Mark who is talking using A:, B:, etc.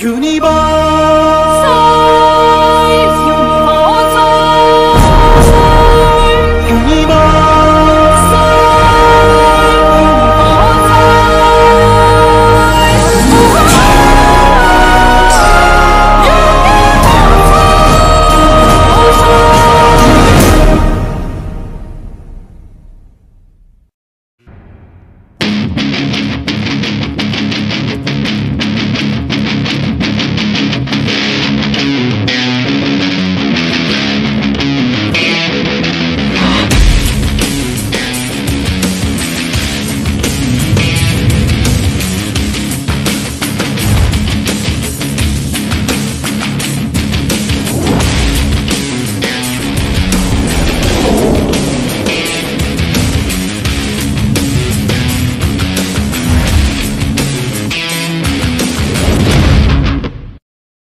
A: 유니버